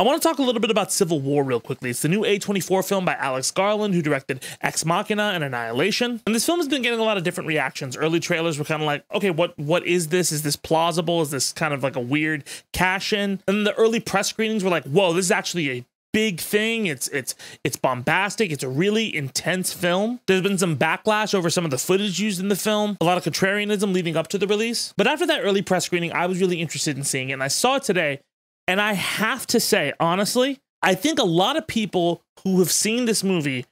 I want to talk a little bit about Civil War real quickly. It's the new A24 film by Alex Garland, who directed Ex Machina and Annihilation. And this film has been getting a lot of different reactions. Early trailers were kind of like, okay, what what is this? Is this plausible? Is this kind of like a weird cash in? And the early press screenings were like, whoa, this is actually a big thing. It's it's it's bombastic. It's a really intense film. There's been some backlash over some of the footage used in the film, a lot of contrarianism leading up to the release. But after that early press screening, I was really interested in seeing it, and I saw it today. And I have to say, honestly, I think a lot of people who have seen this movie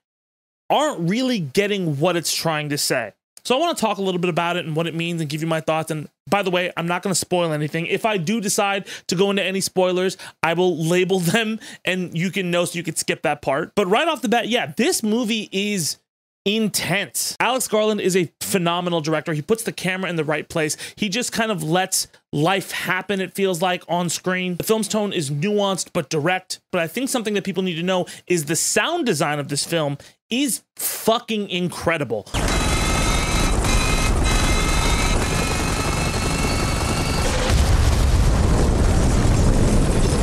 aren't really getting what it's trying to say. So I want to talk a little bit about it and what it means and give you my thoughts. And by the way, I'm not going to spoil anything. If I do decide to go into any spoilers, I will label them and you can know so you can skip that part. But right off the bat, yeah, this movie is intense. Alex Garland is a phenomenal director. He puts the camera in the right place. He just kind of lets life happen, it feels like, on screen. The film's tone is nuanced but direct. But I think something that people need to know is the sound design of this film is fucking incredible.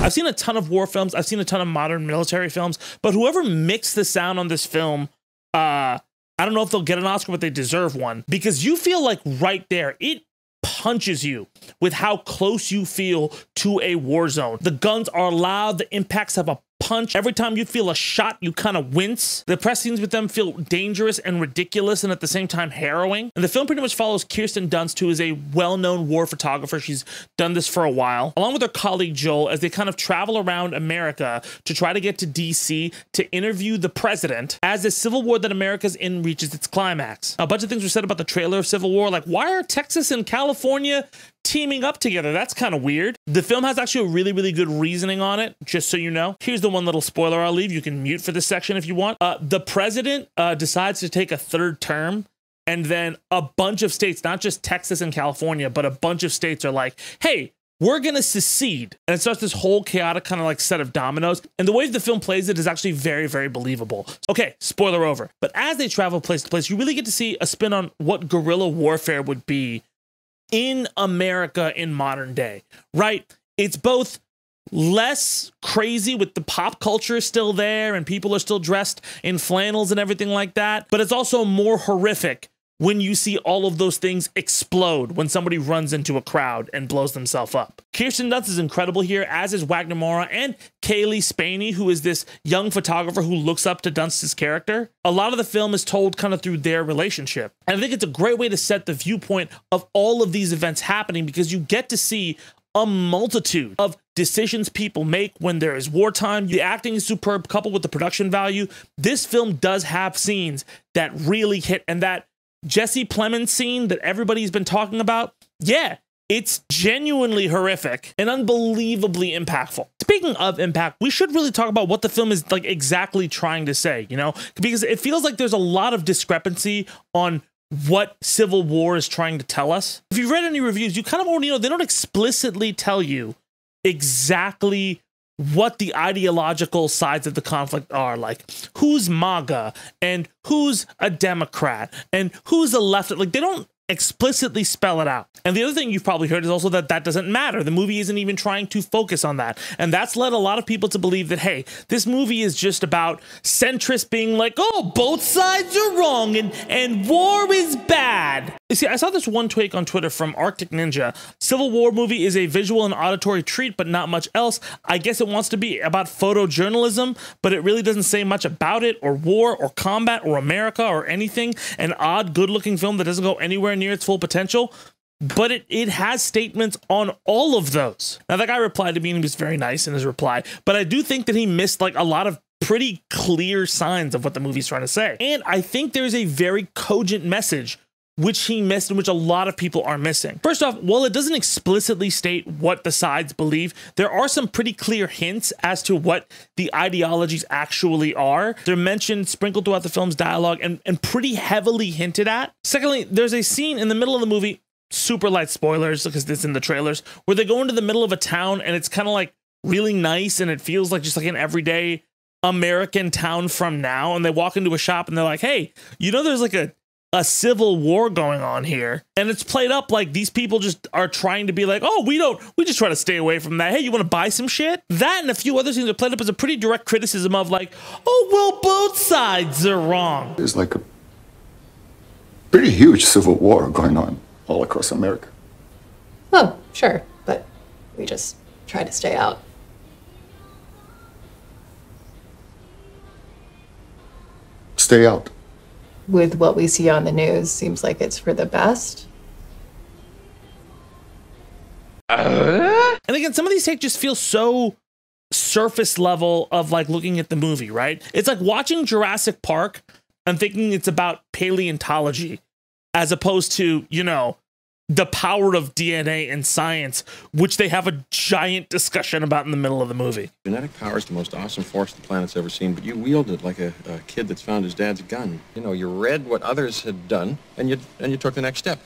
I've seen a ton of war films. I've seen a ton of modern military films, but whoever mixed the sound on this film, uh, I don't know if they'll get an Oscar, but they deserve one because you feel like right there, it punches you with how close you feel to a war zone. The guns are loud, the impacts have a punch. Every time you feel a shot, you kind of wince. The press scenes with them feel dangerous and ridiculous and at the same time harrowing. And the film pretty much follows Kirsten Dunst, who is a well-known war photographer. She's done this for a while, along with her colleague Joel, as they kind of travel around America to try to get to DC to interview the president as the civil war that America's in reaches its climax. A bunch of things were said about the trailer of Civil War, like why are Texas and California teaming up together. That's kind of weird. The film has actually a really, really good reasoning on it, just so you know. Here's the one little spoiler I'll leave. You can mute for this section if you want. Uh, the president uh, decides to take a third term. And then a bunch of states, not just Texas and California, but a bunch of states are like, hey, we're going to secede. And it starts this whole chaotic kind of like set of dominoes. And the way the film plays it is actually very, very believable. Okay, spoiler over. But as they travel place to place, you really get to see a spin on what guerrilla warfare would be in America in modern day, right? It's both less crazy with the pop culture still there and people are still dressed in flannels and everything like that, but it's also more horrific when you see all of those things explode when somebody runs into a crowd and blows themselves up. Kirsten Dunst is incredible here, as is Wagner Moura and Cailee Spaeny, who is this young photographer who looks up to Dunst's character. A lot of the film is told kind of through their relationship. And I think it's a great way to set the viewpoint of all of these events happening because you get to see a multitude of decisions people make when there is wartime. The acting is superb, coupled with the production value. This film does have scenes that really hit and that Jesse Plemons scene that everybody's been talking about, yeah, it's genuinely horrific and unbelievably impactful. Speaking of impact, we should really talk about what the film is like exactly trying to say, you know? Because it feels like there's a lot of discrepancy on what Civil War is trying to tell us. If you've read any reviews, you kind of already know they don't explicitly tell you exactly what the ideological sides of the conflict are. Like who's maga and who's a democrat and who's a left? Like they don't explicitly spell it out. And the other thing you've probably heard is also that that doesn't matter. The movie isn't even trying to focus on that. And that's led a lot of people to believe that, hey, this movie is just about centrists being like, oh, both sides are wrong and, and war is bad. You see, I saw this one tweak on Twitter from Arctic Ninja. Civil War movie is a visual and auditory treat, but not much else. I guess it wants to be about photojournalism, but it really doesn't say much about it or war or combat or America or anything. An odd, good looking film that doesn't go anywhere near its full potential but it, it has statements on all of those. Now, that guy replied to me and he was very nice in his reply, but I do think that he missed like a lot of pretty clear signs of what the movie's trying to say. And I think there's a very cogent message which he missed and which a lot of people are missing. First off, while it doesn't explicitly state what the sides believe, there are some pretty clear hints as to what the ideologies actually are. They're mentioned sprinkled throughout the film's dialogue and, and pretty heavily hinted at. Secondly, there's a scene in the middle of the movie, super light spoilers because it's in the trailers, where they go into the middle of a town and it's kind of like really nice and it feels like just like an everyday American town from now. And they walk into a shop and they're like, hey, you know, there's like a a civil war going on here. And it's played up like these people just are trying to be like, oh, we don't, we just try to stay away from that. Hey, you want to buy some shit? That and a few other things are played up as a pretty direct criticism of like, oh, well, both sides are wrong. There's like a pretty huge civil war going on all across America. Oh, sure, but we just try to stay out. Stay out. With what we see on the news, seems like it's for the best. And again, some of these takes just feel so surface level of like looking at the movie, right? It's like watching Jurassic Park and thinking it's about paleontology as opposed to, you know, the power of DNA and science, which they have a giant discussion about in the middle of the movie. Genetic power is the most awesome force the planet's ever seen, but you wield it like a, a kid that's found his dad's gun. You know, you read what others had done, and you and you took the next step.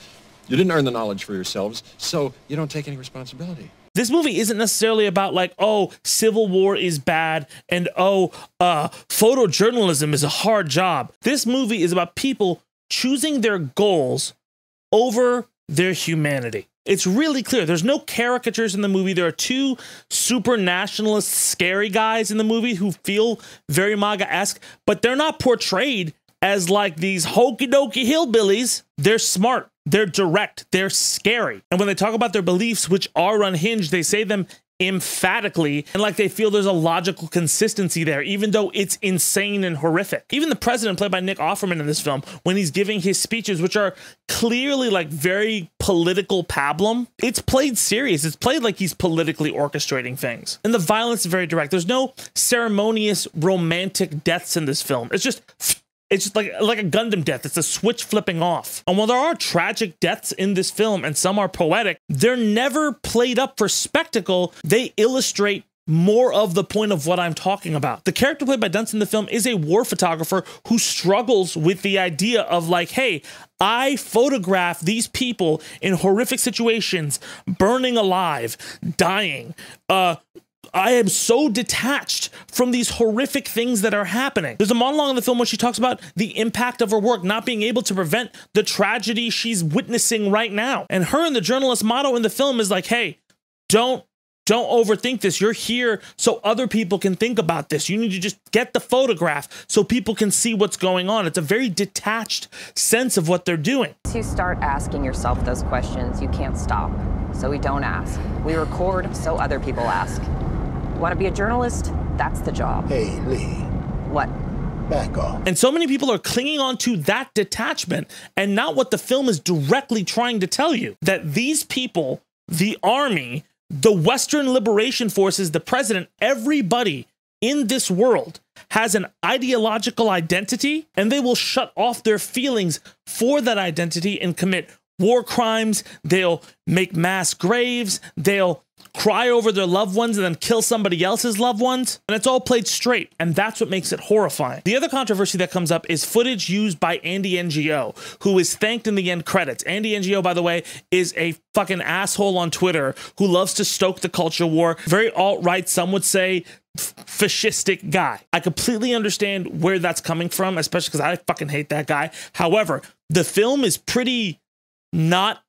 You didn't earn the knowledge for yourselves, so you don't take any responsibility. This movie isn't necessarily about like, oh, civil war is bad and oh, uh, photojournalism is a hard job. This movie is about people choosing their goals over their humanity. It's really clear. There's no caricatures in the movie. There are two super nationalist, scary guys in the movie who feel very MAGA esque, but they're not portrayed as like these hokey dokey hillbillies. They're smart, they're direct, they're scary. And when they talk about their beliefs, which are unhinged, they say them emphatically and like they feel there's a logical consistency there even though it's insane and horrific. Even the president played by nick offerman in this film when he's giving his speeches which are clearly like very political pablum it's played serious. It's played like he's politically orchestrating things. And the violence is very direct. There's no ceremonious romantic deaths in this film. It's just it's just like like a Gundam death. It's a switch flipping off. And while there are tragic deaths in this film and some are poetic, they're never played up for spectacle. They illustrate more of the point of what I'm talking about. The character played by Dunst in the film is a war photographer who struggles with the idea of like, hey, I photograph these people in horrific situations, burning alive, dying, uh, I am so detached from these horrific things that are happening. There's a monologue in the film where she talks about the impact of her work not being able to prevent the tragedy she's witnessing right now. And her and the journalist motto in the film is like, hey, don't don't overthink this. You're here so other people can think about this. You need to just get the photograph so people can see what's going on. It's a very detached sense of what they're doing. Once you start asking yourself those questions, you can't stop. So we don't ask. We record so other people ask. Want to be a journalist? That's the job. Hey, Lee. What? Back off. And so many people are clinging on to that detachment and not what the film is directly trying to tell you that these people, the army, the Western liberation forces, the president, everybody in this world has an ideological identity and they will shut off their feelings for that identity and commit war crimes. They'll make mass graves. They'll cry over their loved ones and then kill somebody else's loved ones. And it's all played straight. And that's what makes it horrifying. The other controversy that comes up is footage used by Andy NGO, who is thanked in the end credits. Andy NGO, by the way, is a fucking asshole on Twitter who loves to stoke the culture war. Very alt right, some would say fascistic guy. I completely understand where that's coming from, especially because I fucking hate that guy. However, the film is pretty not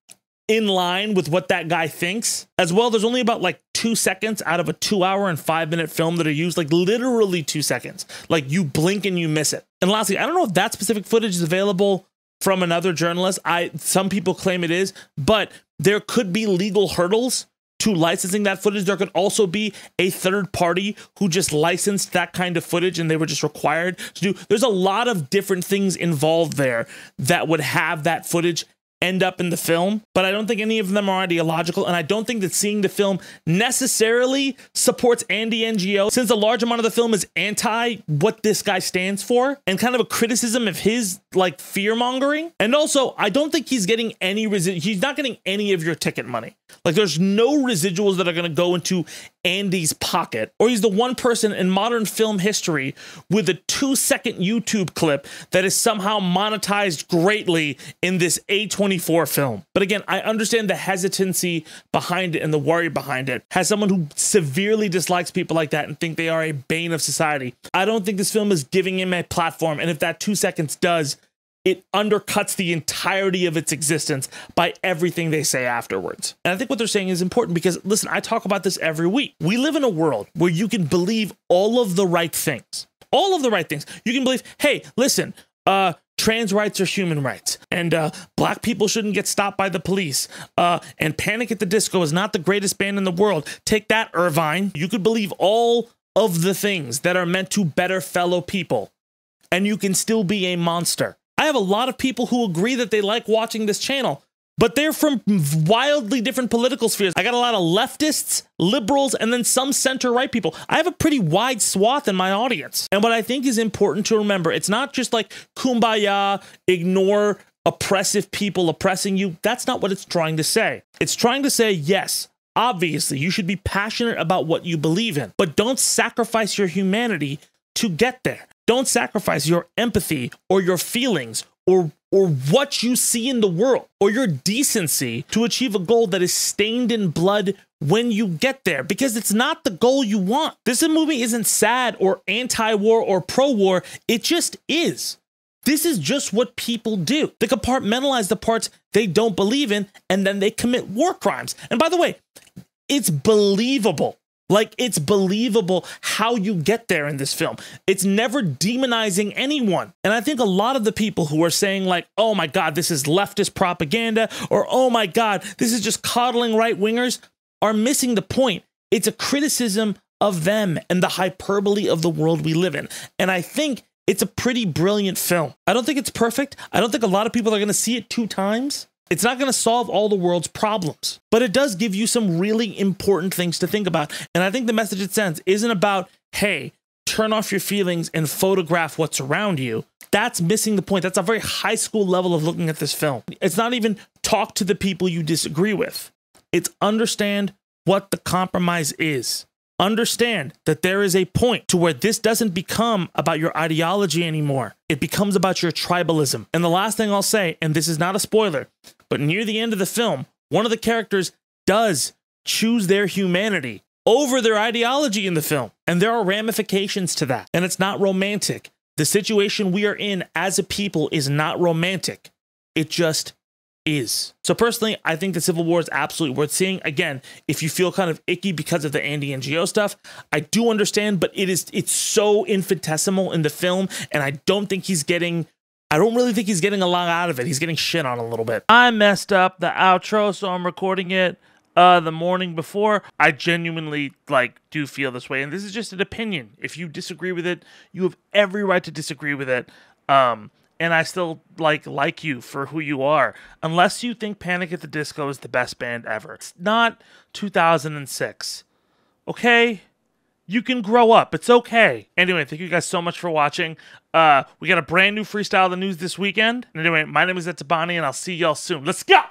in line with what that guy thinks. As well, there's only about like two seconds out of a two hour and five minute film that are used, like literally two seconds. Like you blink and you miss it. And lastly, I don't know if that specific footage is available from another journalist. I some people claim it is, but there could be legal hurdles to licensing that footage. There could also be a third party who just licensed that kind of footage and they were just required to do. There's a lot of different things involved there that would have that footage end up in the film, but I don't think any of them are ideological. And I don't think that seeing the film necessarily supports Andy NGO, since a large amount of the film is anti what this guy stands for and kind of a criticism of his like fear mongering. And also, I don't think he's getting any he's not getting any of your ticket money. Like there's no residuals that are going to go into Andy's pocket, or he's the one person in modern film history with a two second YouTube clip that is somehow monetized greatly in this A24 film. But again, I understand the hesitancy behind it and the worry behind it. Has someone who severely dislikes people like that and think they are a bane of society. I don't think this film is giving him a platform. And if that two seconds does, it undercuts the entirety of its existence by everything they say afterwards. And I think what they're saying is important because, listen, I talk about this every week. We live in a world where you can believe all of the right things, all of the right things. You can believe, hey, listen, uh, trans rights are human rights, and uh, black people shouldn't get stopped by the police. Uh, and Panic at the Disco is not the greatest band in the world. Take that, Irvine. You could believe all of the things that are meant to better fellow people, and you can still be a monster. Have a lot of people who agree that they like watching this channel, but they're from wildly different political spheres. I got a lot of leftists, liberals, and then some center right people. I have a pretty wide swath in my audience. And what I think is important to remember, it's not just like kumbaya, ignore oppressive people oppressing you. That's not what it's trying to say. It's trying to say, yes, obviously, you should be passionate about what you believe in, but don't sacrifice your humanity to get there. Don't sacrifice your empathy or your feelings or or what you see in the world or your decency to achieve a goal that is stained in blood when you get there because it's not the goal you want. This movie isn't sad or anti-war or pro-war, it just is. This is just what people do. They compartmentalize the parts they don't believe in and then they commit war crimes. And by the way, it's believable. Like it's believable how you get there in this film. It's never demonizing anyone. And I think a lot of the people who are saying like, "Oh my god, this is leftist propaganda," or "Oh my god, this is just coddling right-wingers," are missing the point. It's a criticism of them and the hyperbole of the world we live in. And I think it's a pretty brilliant film. I don't think it's perfect. I don't think a lot of people are going to see it two times. It's not going to solve all the world's problems, but it does give you some really important things to think about. And I think the message it sends isn't about, hey, turn off your feelings and photograph what's around you. That's missing the point. That's a very high school level of looking at this film. It's not even talk to the people you disagree with, it's understand what the compromise is. Understand that there is a point to where this doesn't become about your ideology anymore. It becomes about your tribalism. And the last thing I'll say, and this is not a spoiler, but near the end of the film, one of the characters does choose their humanity over their ideology in the film. And there are ramifications to that. And it's not romantic. The situation we are in as a people is not romantic. It just is. So personally, I think the Civil War is absolutely worth seeing. Again, if you feel kind of icky because of the Andy Ngo stuff, I do understand, but it is it's so infinitesimal in the film, and I don't think he's getting I don't really think he's getting a lot out of it. He's getting shit on a little bit. I messed up the outro, so I'm recording it uh the morning before. I genuinely like do feel this way, and this is just an opinion. If you disagree with it, you have every right to disagree with it. Um and I still like like you for who you are. Unless you think Panic at the Disco is the best band ever. It's not 2006. Okay? You can grow up. It's okay. Anyway, thank you guys so much for watching. Uh, we got a brand new freestyle of the news this weekend. Anyway, my name is Zaid Tabani, and I'll see y'all soon. Let's go!